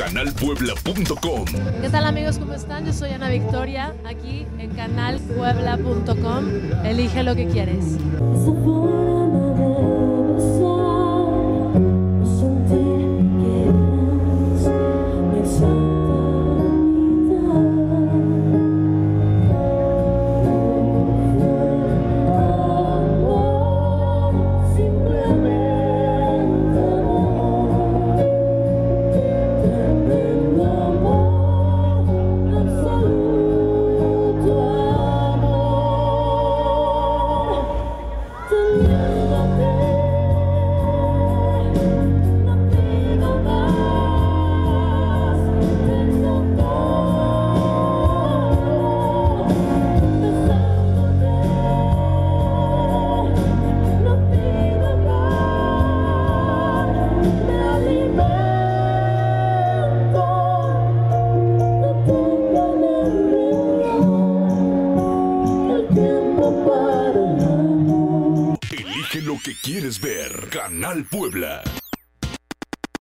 canalpuebla.com. ¿Qué tal amigos? ¿Cómo están? Yo soy Ana Victoria, aquí en canalpuebla.com. Elige lo que quieres. Elige lo que quieres ver. Canal Puebla.